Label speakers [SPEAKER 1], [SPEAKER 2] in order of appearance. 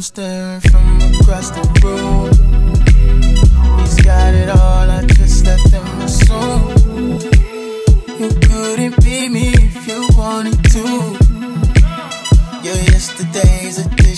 [SPEAKER 1] I'm staring from across the room. He's got it all, I just let them assume. You couldn't be me if you wanted to. Your yesterday's a.